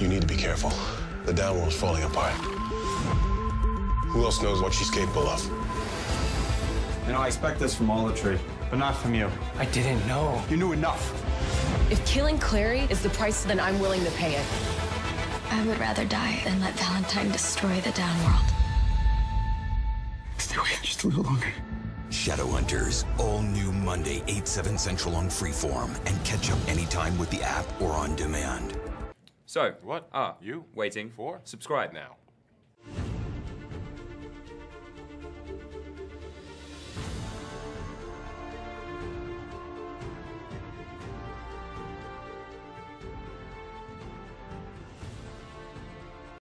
You need to be careful. The downworld's falling apart. Who else knows what she's capable of? You know, I expect this from Aldertree, but not from you. I didn't know. You knew enough. If killing Clary is the price, then I'm willing to pay it. I would rather die than let Valentine destroy the downworld. Stay away just a little longer. Shadowhunters, all new Monday, 8, 7 Central on Freeform, and catch up anytime with the app or on demand. So, What? Ah, You? waiting. For? Subscribe. Now.